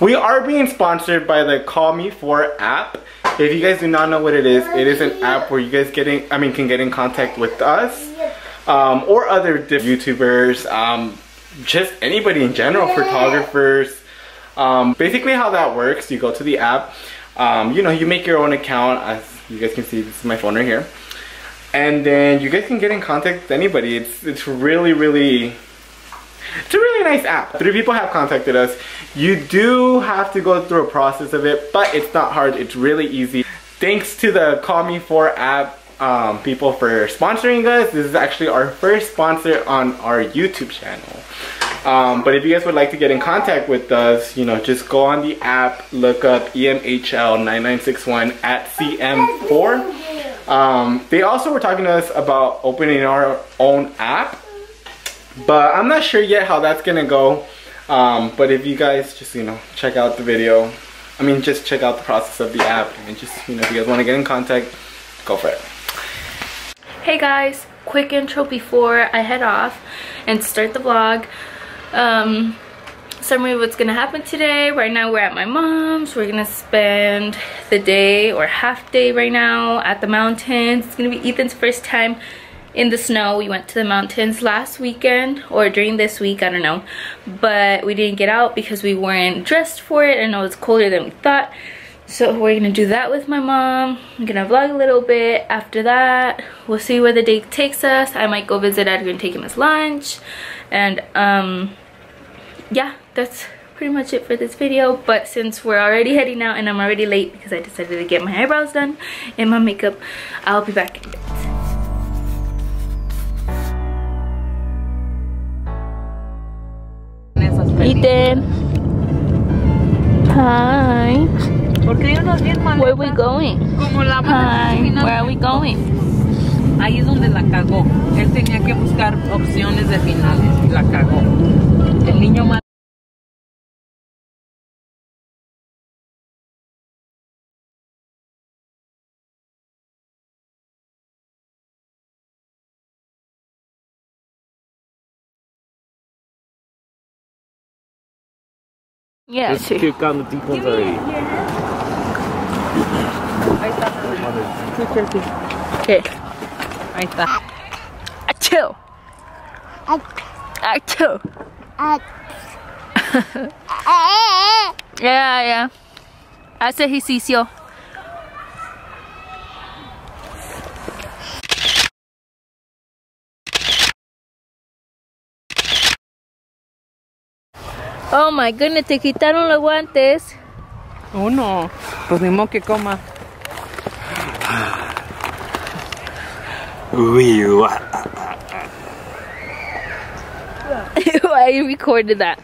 We are being sponsored by the Call Me 4 app. If you guys do not know what it is, it is an app where you guys getting, I mean, can get in contact with us um, or other YouTubers, um, just anybody in general, photographers. Um, basically how that works, you go to the app, um, you know, you make your own account. As you guys can see, this is my phone right here. And then you guys can get in contact with anybody. It's, it's really, really it's a really nice app. Three people have contacted us. You do have to go through a process of it, but it's not hard. It's really easy. Thanks to the Call Me 4 app um, people for sponsoring us. This is actually our first sponsor on our YouTube channel. Um, but if you guys would like to get in contact with us, you know, just go on the app, look up EMHL9961 at CM4. Um, they also were talking to us about opening our own app but I'm not sure yet how that's gonna go. Um, but if you guys just, you know, check out the video, I mean, just check out the process of the app and just, you know, if you guys wanna get in contact, go for it. Hey guys, quick intro before I head off and start the vlog. Um, summary of what's gonna happen today. Right now we're at my mom's. We're gonna spend the day or half day right now at the mountains. It's gonna be Ethan's first time in the snow. We went to the mountains last weekend or during this week, I don't know. But we didn't get out because we weren't dressed for it. and it was colder than we thought. So we're gonna do that with my mom. I'm gonna vlog a little bit. After that, we'll see where the day takes us. I might go visit Edgar and take him his lunch. And um, yeah, that's pretty much it for this video. But since we're already heading out and I'm already late because I decided to get my eyebrows done and my makeup, I'll be back in a bit. Ethan. Hi. Where are we going? Hi. Where are we going? Ahí es donde la cagó. Él tenía que buscar opciones de finales. La cagó. El niño más Yeah, Let's sí. kick down the deep ones already. Okay. Ahí está. Achoo. Achoo. yeah, yeah. Hace ejercicio. Oh my goodness, te quitaron los guantes. Uno. Pues ni modo que coma. Why you recorded that?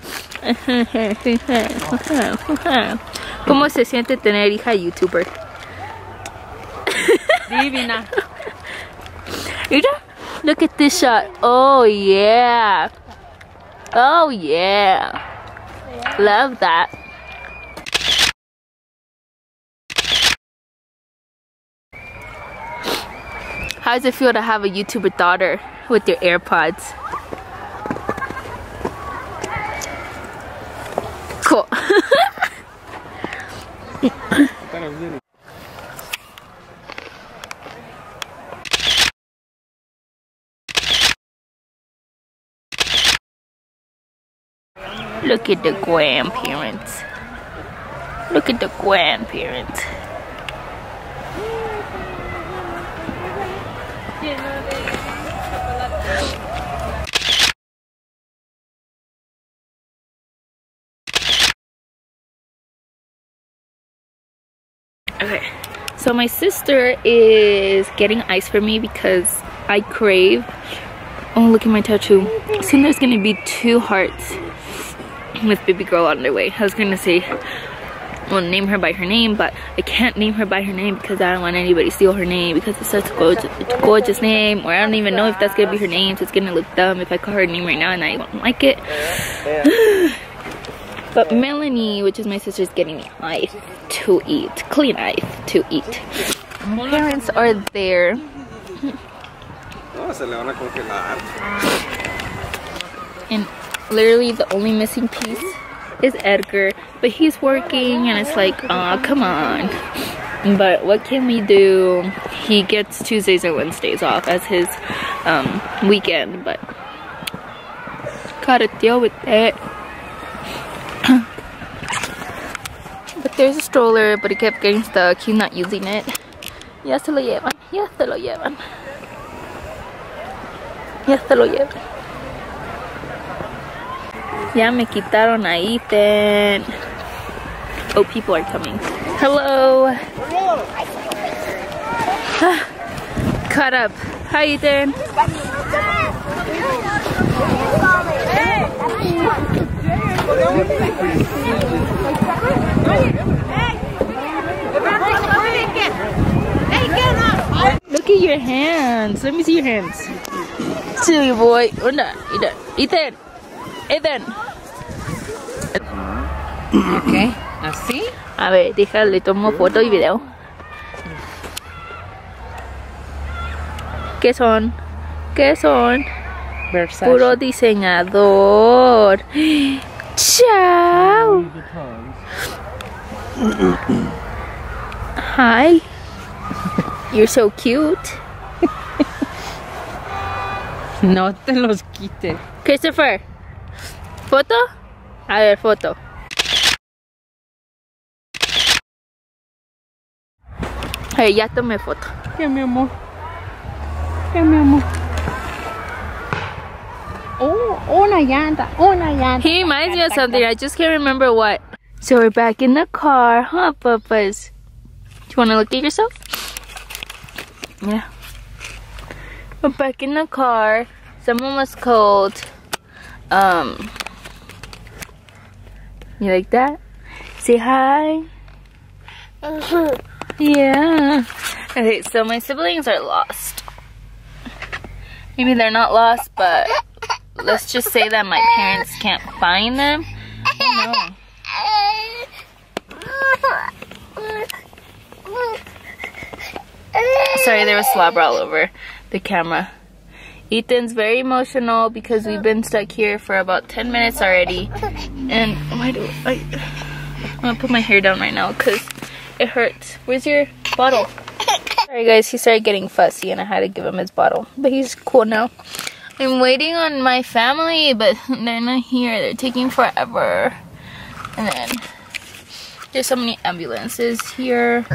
¿Cómo se siente tener hija youtuber? Divina. Mira, look at this shot. Oh yeah. Oh yeah. Love that. How does it feel to have a YouTuber daughter with your AirPods? Cool. Look at the grandparents. Look at the grandparents. Okay, so my sister is getting ice for me because I crave. Oh, look at my tattoo. Soon there's gonna be two hearts with baby girl on their way. I was gonna say, well, name her by her name, but I can't name her by her name because I don't want anybody to steal her name because it's such a gorgeous, a gorgeous name. Or I don't even know if that's gonna be her name, so it's gonna look dumb if I call her name right now and I don't like it. but Melanie, which is my sister, is getting me ice to eat, clean ice to eat. My parents are there. No, se le van a congelar. And literally the only missing piece is Edgar, but he's working and it's like, oh, come on. But what can we do? He gets Tuesdays and Wednesdays off as his um, weekend, but gotta deal with it. but there's a stroller, but it kept getting stuck. He's not using it. Ya se lo llevan, ya se lo llevan. Ya se lo llevan. Ya me quitaron a Ethan. Oh, people are coming. Hello. Ah, caught up. Hi, Ethan. Look at your hands. Let me see your hands. Silly boy. Ethan. Ethan. Ethan. Ok, así. A ver, déjale, tomo foto y video. ¿Qué son? ¿Qué son? Versace. Puro diseñador. Chao. Hi. You're so cute. No te los quites. Christopher. ¿Foto? A ver, foto. Hey, ya tomé foto. ¿Qué, mi amor? ¿Qué, mi amor? Oh, una llanta, una llanta. He reminds me of something. I just can't remember what. So we're back in the car, huh, Papas? Do you want to look at yourself? Yeah. We're back in the car. Someone was cold. Um. You like that? Say hi. Yeah. Okay, so my siblings are lost. Maybe they're not lost, but let's just say that my parents can't find them. I Sorry, there was slobber all over the camera. Ethan's very emotional because we've been stuck here for about 10 minutes already. And why do I... I'm gonna put my hair down right now because it hurts. Where's your bottle? Sorry guys, he started getting fussy and I had to give him his bottle. But he's cool now. I'm waiting on my family, but they're not here. They're taking forever. And then there's so many ambulances here.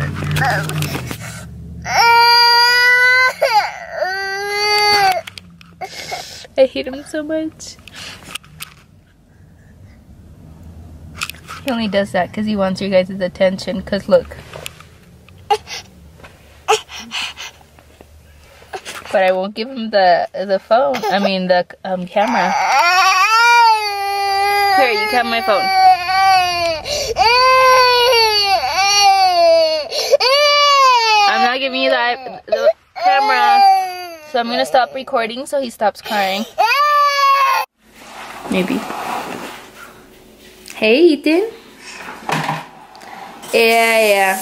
I hate him so much. He only does that because he wants your guys' attention. Because look. But I won't give him the the phone. I mean the um, camera. Here, you have my phone. I'm not giving you camera. So I'm gonna stop recording so he stops crying. Maybe. Hey, Ethan. Yeah, yeah.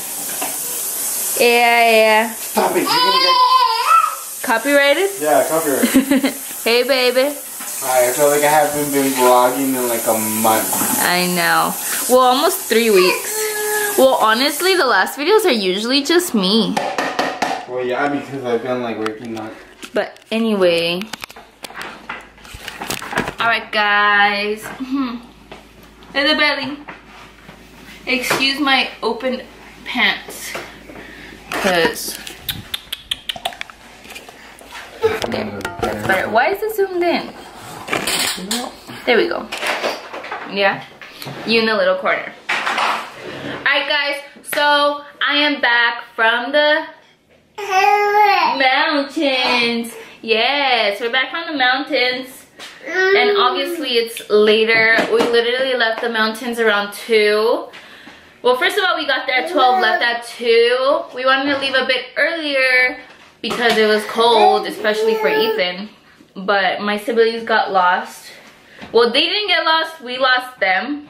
Yeah, yeah. Stop it. You're gonna get. Copyrighted? Yeah, copyright. Hey, baby. I feel like I haven't been vlogging in like a month. I know. Well, almost three weeks. Well, honestly, the last videos are usually just me. Well, yeah, because I've been like working on. But anyway. Alright, guys. Hmm. Hey, the belly. Excuse my open pants. Because. There. Why is it zoomed in? There we go. Yeah? You in the little corner. Alright, guys. So, I am back from the mountains. Yes, we're back from the mountains. And obviously it's later. We literally left the mountains around 2. Well, first of all, we got there at 12, left at 2. We wanted to leave a bit earlier because it was cold, especially for Ethan. But my siblings got lost. Well, they didn't get lost. We lost them.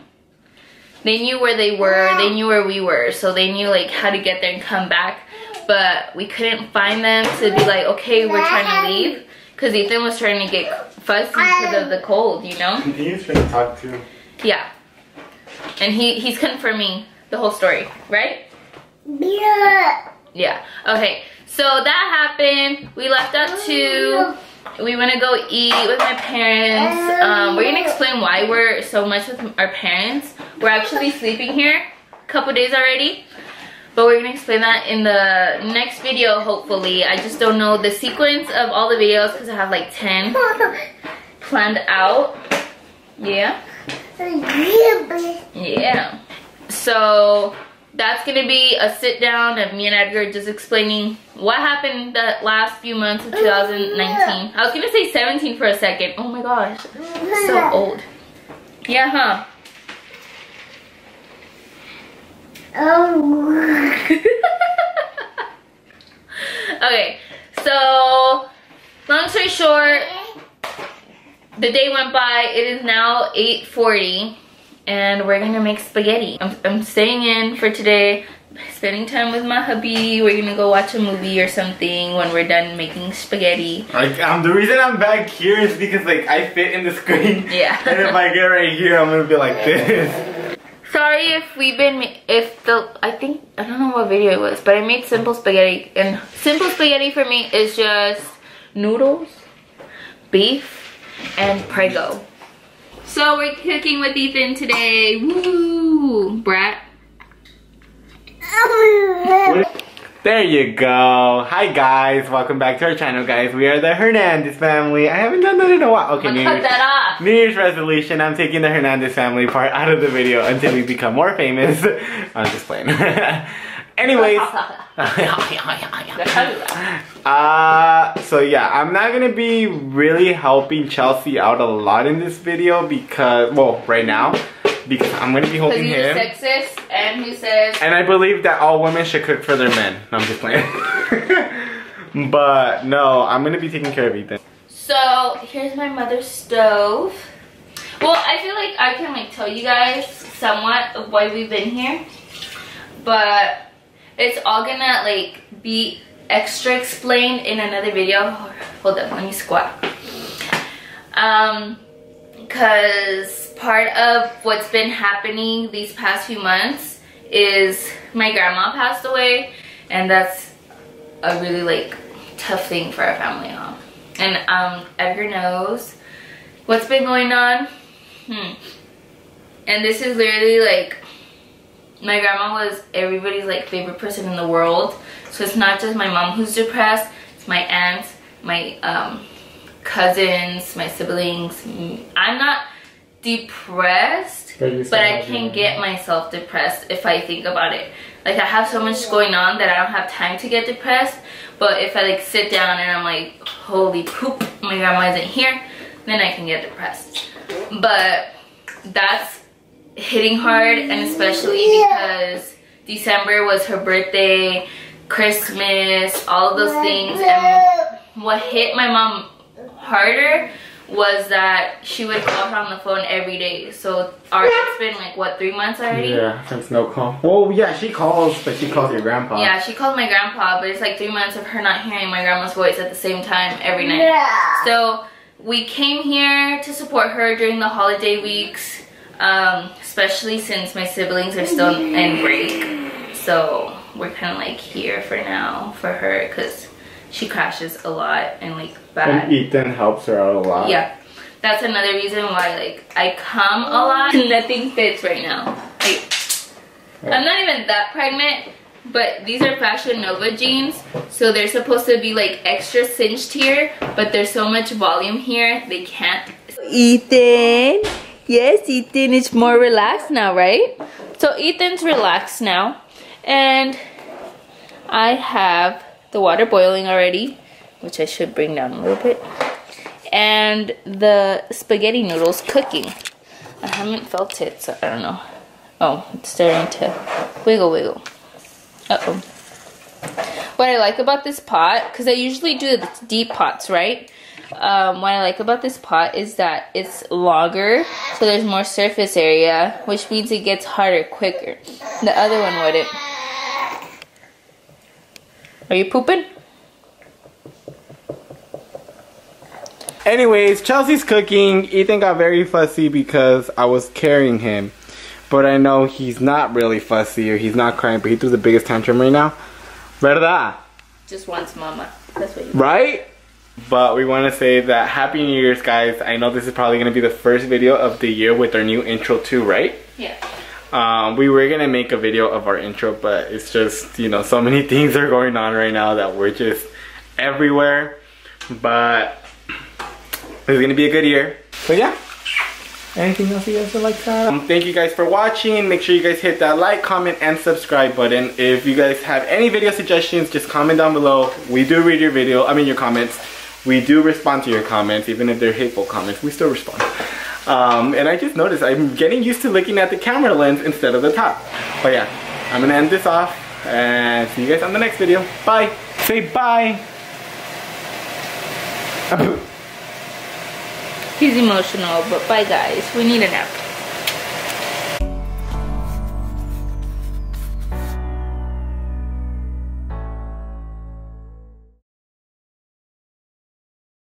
They knew where they were. They knew where we were. So they knew like how to get there and come back. But we couldn't find them to be like, okay, we're trying to leave. Because Ethan was trying to get fussy because of the cold, you know? Can you try to talk to? Yeah. and he he's confirming the whole story, right? Yeah. Yeah. Okay. So that happened. We left at two. We want to go eat with my parents. Um, we're gonna explain why we're so much with our parents. We're actually sleeping here a couple days already. But we're gonna explain that in the next video, hopefully. I just don't know the sequence of all the videos because I have like 10 planned out. Yeah. Yeah. So that's gonna be a sit down of me and Edgar just explaining what happened the last few months of 2019. I was gonna say 17 for a second. Oh my gosh, so old. Yeah, huh? Oh. okay, so long story short, the day went by. It is now 8:40, and we're gonna make spaghetti. I'm, I'm staying in for today, spending time with my hubby. We're gonna go watch a movie or something when we're done making spaghetti. Like um, the reason I'm back here is because like I fit in the screen. Yeah. and if I get right here, I'm gonna be like this. Sorry if we've been, if the, I think, I don't know what video it was, but I made simple spaghetti. And simple spaghetti for me is just noodles, beef, and Prego. So we're cooking with Ethan today. Woo! Brat. There you go. Hi guys, welcome back to our channel, guys. We are the Hernandez family. I haven't done that in a while. Okay, New cut Year's, that off. New Year's resolution. I'm taking the Hernandez family part out of the video until we become more famous. I'm just playing. Anyways. uh, so yeah, I'm not gonna be really helping Chelsea out a lot in this video because, well, right now, because I'm gonna be holding he's him. sexist and he says, And I believe that all women should cook for their men. No, I'm just playing. but no, I'm gonna be taking care of Ethan. So here's my mother's stove. Well, I feel like I can like tell you guys somewhat of why we've been here, but it's all gonna like be extra explained in another video. Hold up, let me squat. Um, cause part of what's been happening these past few months is my grandma passed away, and that's a really like tough thing for our family, huh? And um, Edgar knows what's been going on. Hmm. And this is literally like my grandma was everybody's like favorite person in the world. So it's not just my mom who's depressed. It's my aunts, my um, cousins, my siblings. Mm, I'm not depressed, But but I can get myself depressed if I think about it. Like I have so much going on that I don't have time to get depressed. But if I like sit down and I'm like, holy poop, oh my grandma isn't here, then I can get depressed. But that's hitting hard and especially because December was her birthday, Christmas, all those things. And what hit my mom harder was that she would call her on the phone every day. So our it's been like what three months already. Yeah, since no call. Well, yeah, she calls, but she calls your grandpa. Yeah, she called my grandpa, but it's like three months of her not hearing my grandma's voice at the same time every night. Yeah. So we came here to support her during the holiday weeks, um, especially since my siblings are still in break. So we're kind of like here for now for her because she crashes a lot and like bad. And Ethan helps her out a lot. Yeah, that's another reason why like I come a lot. Nothing fits right now. Like I'm not even that pregnant, but these are Fashion Nova jeans, so they're supposed to be like extra cinched here, but there's so much volume here they can't. Ethan, yes, Ethan is more relaxed now, right? So Ethan's relaxed now, and I have the water boiling already, which I should bring down a little bit, and the spaghetti noodles cooking. I haven't felt it, so I don't know. Oh, it's starting to wiggle wiggle. Uh-oh. What I like about this pot, because I usually do the deep pots, right? Um, what I like about this pot is that it's longer, so there's more surface area, which means it gets harder quicker. The other one wouldn't. Are you pooping? Anyways, Chelsea's cooking. Ethan got very fussy because I was carrying him. but I know he's not really fussy or he's not crying, but he threw the biggest tantrum right now. ¿Verdad? Just wants mama. That's what you Right? But we want to say that Happy New Year's, guys. I know this is probably going to be the first video of the year with our new intro too, right? Yeah. Um, we were to make a video of our intro, but it's just, you know, so many things are going on right now that we're just everywhere. But it's to be a good year. So yeah. Anything else you guys would like to? Um, thank you guys for watching. Make sure you guys hit that like, comment, and subscribe button. If you guys have any video suggestions, just comment down below. We do read your video, I mean your comments. We do respond to your comments, even if they're hateful comments, we still respond. Um, and I just noticed I'm getting used to looking at the camera lens instead of the top. But yeah, I'm gonna end this off and see you guys on the next video. Bye. Say bye. He's emotional, but bye guys. We need a nap.